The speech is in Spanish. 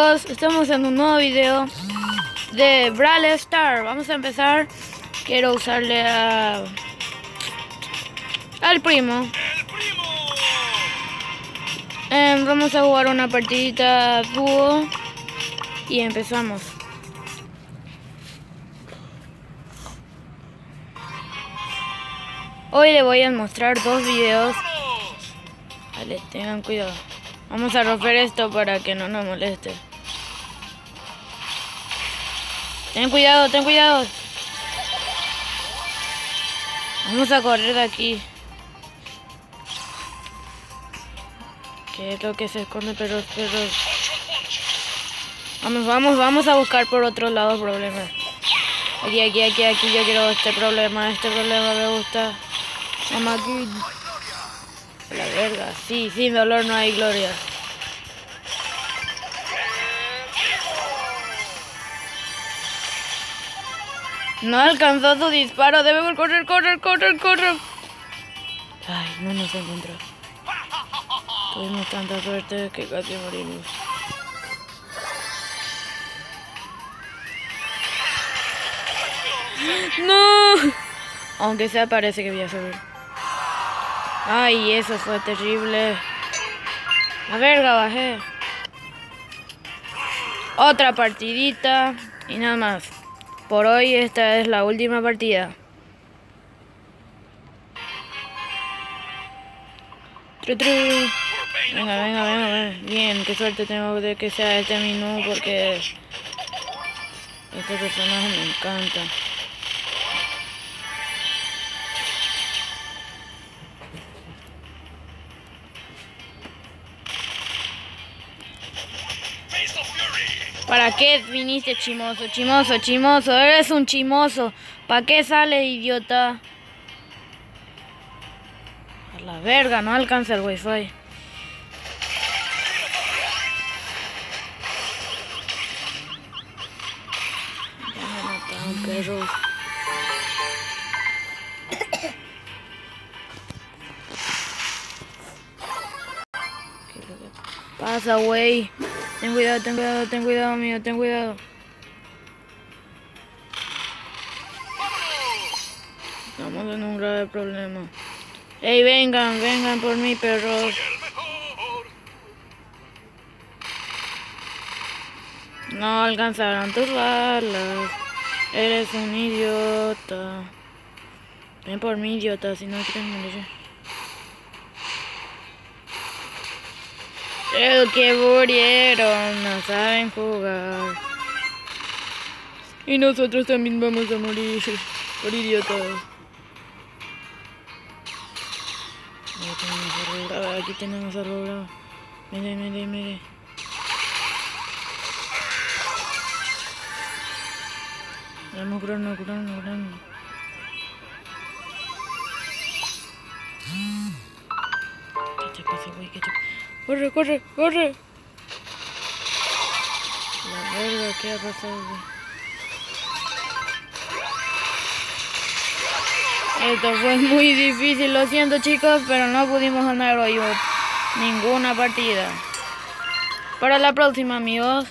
estamos en un nuevo video de Brawl Star. Vamos a empezar. Quiero usarle a al primo. Em, vamos a jugar una partidita dúo y empezamos. Hoy le voy a mostrar dos videos. Vale, tengan cuidado. Vamos a romper esto para que no nos moleste. Ten cuidado, ten cuidado. Vamos a correr de aquí. ¿Qué es lo que se esconde? Pero, pero... Vamos, vamos, vamos a buscar por otro lado problemas. Aquí, aquí, aquí, aquí, yo quiero este problema, este problema me gusta. Vamos aquí. La verga, sí, sin dolor no hay gloria. No alcanzó su disparo, debemos correr, correr, correr, correr. Ay, no nos encontró. Tuvimos tanta suerte que casi morimos. ¡No! Aunque sea parece que voy a subir. Ay, eso fue terrible. La verga, bajé. Otra partidita y nada más. Por hoy esta es la última partida. Venga, venga, venga, venga. Bien, qué suerte tengo de que sea este menú porque este personaje me encanta. ¿Para qué viniste chimoso? Chimoso, chimoso, eres un chimoso. ¿Para qué sales, idiota? A la verga, no alcanza el wifi. ¿Qué pasa, güey? Ten cuidado, ten cuidado, ten cuidado, amigo, ten cuidado. Estamos en un grave problema. Ey, vengan, vengan por mí, perros. No alcanzaron tus balas. Eres un idiota. Ven por mí, idiota, si no quieres morir. El que murieron no saben jugar. Y nosotros también vamos a morir por idiotas. Aquí tenemos a Rola. Mire, mire, mire. Vamos curando, curando, curando. ¿Qué te pasa, güey? ¿Qué te pasa? ¡Corre, corre, corre! La verga, ¿qué ha pasado? Esto fue muy difícil, lo siento chicos, pero no pudimos ganar hoy ninguna partida. Para la próxima amigos.